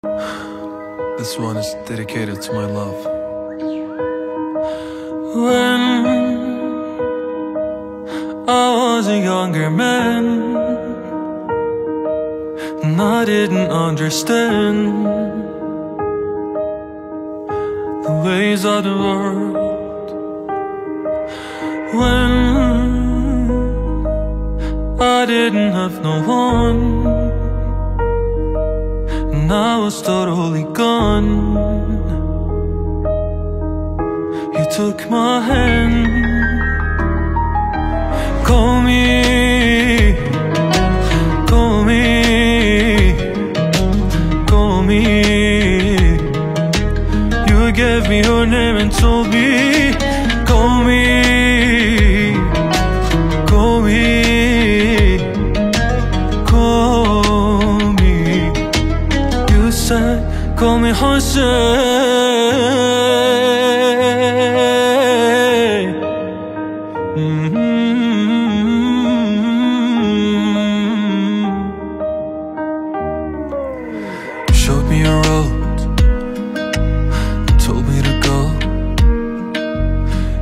This one is dedicated to my love. When I was a younger man And I didn't understand The ways of the world When I didn't have no one Was totally gone You took my hand. Call me. Call me. Call me. You gave me your name and told me said Call me Hussain You mm-hmm. showed me a road told me to go.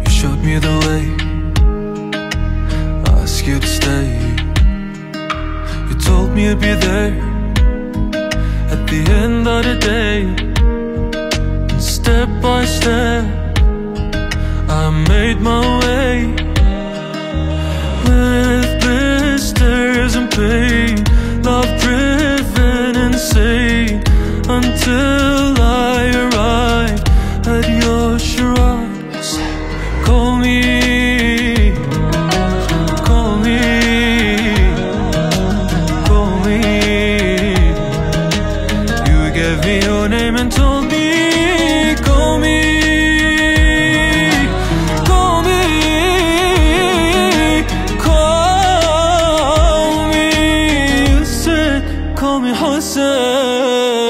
You showed me the way. I asked you to stay. You told me you'd be there the end of the day. And step by step, I made my way with blisters and pain, يوم حسين.